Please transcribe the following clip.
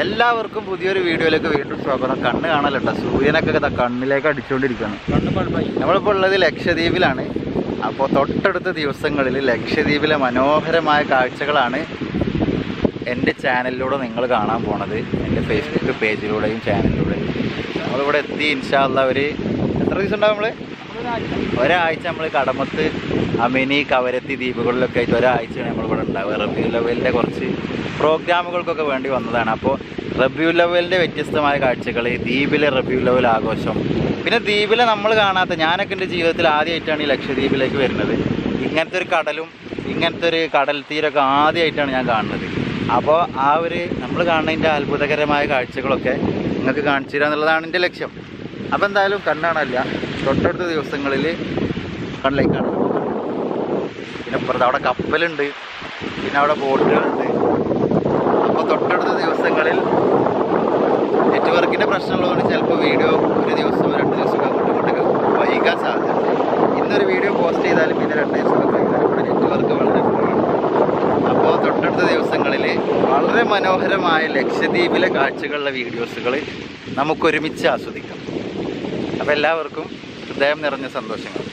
എല്ലാവർക്കും പുതിയൊരു വീഡിയോയിലേക്ക് വീണ്ടും സ്വാഗതം. കണ്ണ് കാണലുണ്ടോ? സൂര്യനൊക്കെ കണ്ണിലേക്ക് അടിച്ചുകൊണ്ടിരിക്കുകയാണ് നമ്മളിപ്പോൾ ഉള്ളത് ലക്ഷദ്വീപിലാണ്. അപ്പോൾ തൊട്ടടുത്ത ദിവസങ്ങളിൽ ലക്ഷദ്വീപിലെ മനോഹരമായ കാഴ്ചകളാണ് എന്റെ ചാനലിലൂടെ നിങ്ങൾ കാണാൻ പോണത്. എന്റെ ഫേസ്ബുക്ക് പേജിലൂടെയും ചാനലിലൂടെയും നമ്മളിവിടെ എത്തി ഇൻഷാല്ല ഒരു എത്ര ദിവസം ഉണ്ടാവും നമ്മൾ ഒരാഴ്ച നമ്മൾ കടമത്ത് അമിനി കവരത്തി ദ്വീപുകളിലൊക്കെ ആയിട്ട് നമ്മൾ നമ്മളിവിടെ ഉണ്ടാവുക. റബ്യൂ ലെവലിന്റെ കുറച്ച് പ്രോഗ്രാമുകൾക്കൊക്കെ വേണ്ടി വന്നതാണ്. അപ്പോൾ റബ്യൂ ലെവലിന്റെ വ്യത്യസ്തമായ കാഴ്ചകൾ ദ്വീപിലെ റബ്യൂ ലെവൽ ആഘോഷം. പിന്നെ ദ്വീപിലെ നമ്മൾ കാണാത്ത ഞാനൊക്കെ എന്റെ ജീവിതത്തിൽ ആദ്യമായിട്ടാണ് ഈ ലക്ഷദ്വീപിലേക്ക് വരുന്നത്. ഇങ്ങനത്തെ ഒരു കടലും ഇങ്ങനത്തെ ഒരു കടൽ തീരമൊക്കെ ആദ്യമായിട്ടാണ് ഞാൻ കാണുന്നത്. അപ്പോൾ ആ ഒരു നമ്മൾ കാണുന്നതിന്റെ അത്ഭുതകരമായ കാഴ്ചകളൊക്കെ നിങ്ങൾക്ക് കാണിച്ചു തരാന്നുള്ളതാണ് എന്റെ ലക്ഷ്യം. അപ്പോൾ എന്തായാലും കണ്ണാണല്ല. തൊട്ടടുത്ത ദിവസങ്ങളിൽ കണ്ണിലേക്ക് കാണാം പിന്നെ ഇപ്പുറത്ത് അവിടെ കപ്പലുണ്ട്. പിന്നെ അവിടെ ബോട്ടുകളുണ്ട്. അപ്പോൾ തൊട്ടടുത്ത ദിവസങ്ങളിൽ നെറ്റ്വർക്കിന്റെ പ്രശ്നമുള്ളതുകൊണ്ട് ചിലപ്പോൾ വീഡിയോ ഒരു ദിവസം രണ്ട് ദിവസമൊക്കെ അങ്ങോട്ടും ഇങ്ങോട്ടൊക്കെ വൈകാൻ സാധ്യതയുണ്ട്. ഇന്നൊരു വീഡിയോ പോസ്റ്റ് ചെയ്താലും പിന്നെ രണ്ട് ദിവസമൊക്കെ വൈകാൻ ഇവിടെ നെറ്റ്വർക്ക് വളരെ അപ്പോൾ തൊട്ടടുത്ത ദിവസങ്ങളിൽ വളരെ മനോഹരമായ ലക്ഷദ്വീപിലെ കാഴ്ചകളുടെ വീഡിയോസുകൾ നമുക്കൊരുമിച്ച് ആസ്വദിക്കാം. അപ്പോൾ എല്ലാവർക്കും ഹൃദയം നിറഞ്ഞ സന്തോഷങ്ങൾ.